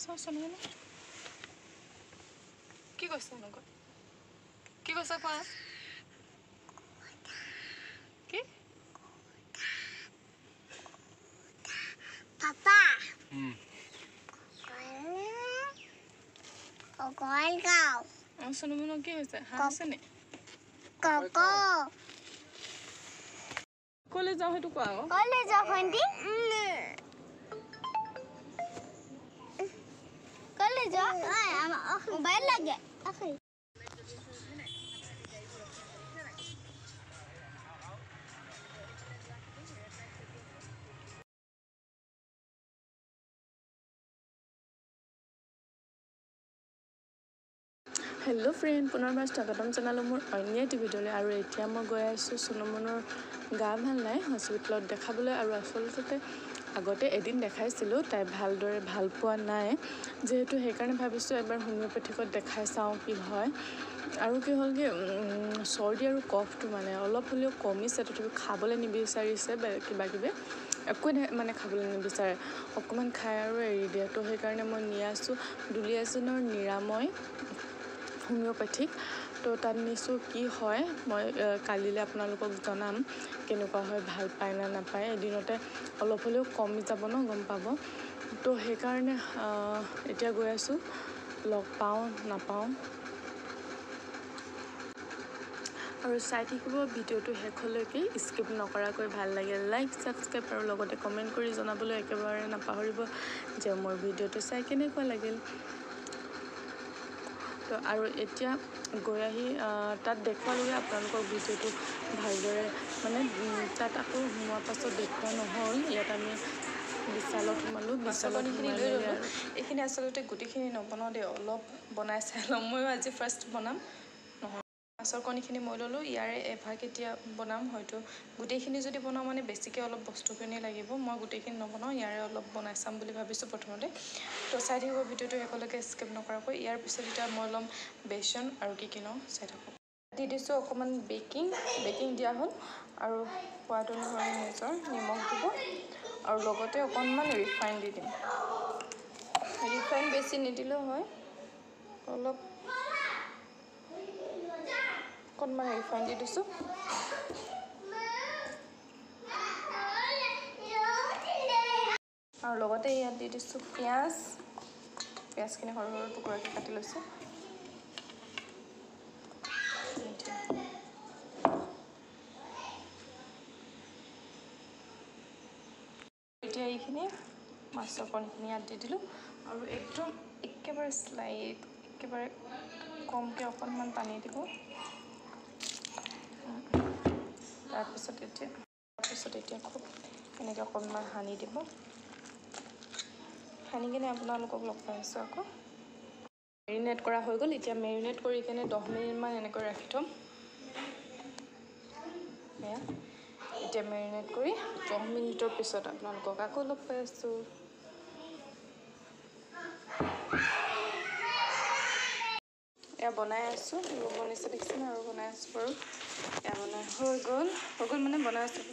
সমস্যা নেই না কি করছ মনে কর কি করছ পা কি পাপা হুম কলগাঁও শুনো মনে কি হৈছে হাঁহ আছে নে কলে যাওঁ সেইটো কোৱা কলে যাওঁ ভণ্টি Ah, mobil lagi. Okey. Hello' friend পুনৰবাৰ স্বাগতম জনালোঁ মোৰ অন্য এটি ভিডিঅ'লৈ আৰু এতিয়া মই গৈ আছোঁ চুনুমনৰ গা ভাল নাই হস্পিটেলত দেখাবলৈ আৰু আচলতে আগতে এদিন দেখাইছিলোঁ তাই ভালদৰে ভাল পোৱা নাই। যিহেতু সেইকাৰণে ভাবিছোঁ এবাৰ হোমিঅ'পেথিকত দেখাই চাওঁ কি হয়। আৰু কি হ'ল কি চৰ্দি আৰু কফটো মানে অলপ হ'লেও কমিছে তথাপিও খাবলৈ নিবিচাৰিছে বে- কিবা কিবি একোৱে মানে খাবলৈ নিবিচাৰে। অকণমান খাই আৰু এৰি দিয়ে। তো সেইকাৰণে মই নি আছোঁ। দুলীয়াজনৰ নিৰাময় হোমিঅ'পেথিক তো তাত নিছোঁ কি হয় মই কালিলৈ আপোনালোকক জনাম কেনেকুৱা হয় ভাল পায় নে নাপায়। এদিনতে অলপ হ'লেও কমি যাব ন গম পাব। তো সেইকাৰণে এতিয়া গৈ আছোঁ লগ পাওঁ নাপাওঁ। আৰু চাই থাকিব ভিডিঅ'টো শেষলৈকে স্কিপ নকৰাকৈ ভাল লাগে লাইক ছাবস্ক্ৰাইব আৰু লগতে কমেণ্ট কৰি জনাবলৈ একেবাৰে নাপাহৰিব যে মোৰ ভিডিঅ'টো চাই কেনেকুৱা লাগিল। তো আৰু এতিয়া গৈ আহি তাত দেখুৱাৰ লগে আপোনালোকক ভিডিঅ'টো ভালদৰে। মানে তাত আকৌ সোমোৱাৰ পাছত দেখুওৱা নহ'ল। ইয়াত আমি বিশালত সোমালোঁ বিশালত এইখিনি আচলতে গোটেইখিনি নবনাওঁ দেই অলপ বনাই চাই ল'ম। ময়ো আজি ফাৰ্ষ্ট বনাম। মাছৰ কণীখিনি মই ল'লোঁ ইয়াৰে এভাগ এতিয়া বনাম হয়তো গোটেইখিনি যদি বনাওঁ মানে বেছিকৈ অলপ বস্তুখিনি লাগিব মই গোটেইখিনি নবনাওঁ ইয়াৰে অলপ বনাই চাম বুলি ভাবিছোঁ প্ৰথমতে। তো চাই থাকিব ভিডিঅ'টো শেষলৈকে স্কিপ নকৰাকৈ ইয়াৰ পিছত এতিয়া মই ল'ম বেচন আৰু কি কি লওঁ চাই থাকক দি দিছোঁ অকণমান বেকিং বেকিং দিয়া হ'ল আৰু সোৱাদ অনুসৰি নিজৰ নিমখ দিব আৰু লগতে অকণমান ৰিফাইন দি দিম। ৰিফাইন বেছি নিদিলেও হয় অলপ অকণমান ৰিফাইন দি দিছোঁ আৰু লগতে ইয়াত দি দিছোঁ পিঁয়াজ পিঁয়াজখিনি সৰু সৰু টুকুৰাকৈ কাটি লৈছোঁ এতিয়া এইখিনি মাছৰ কণীখিনি ইয়াত দি দিলোঁ আৰু একদম একেবাৰে শ্লাইট একেবাৰে কমকৈ অকণমান পানী দিব তাৰপিছত এতিয়া তাৰপিছত এতিয়া খুব এনেকৈ অকণমান সানি দিব। সানি কিনে আপোনালোকক লগ পাই আছোঁ আকৌ। মেৰিনেট কৰা হৈ গ'ল এতিয়া মেৰিনেট কৰি কিনে দহ মিনিটমান এনেকৈ ৰাখি থ'ম। এয়া এতিয়া মেৰিনেট কৰি দহ মিনিটৰ পিছত আপোনালোকক আকৌ লগ পাই আছোঁ এয়া বনাই আছোঁ বনিছে দেখিছেনে আৰু বনাই আছোঁ বাৰু। এয়া বনাই হৈ গ'ল। হৈ গ'ল মানে বনাই আছোঁ।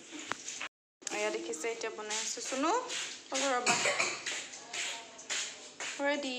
এয়া দেখিছে এতিয়া বনাই আছোঁ। চুনু। হ'ব ৰ'বা। ৰেডি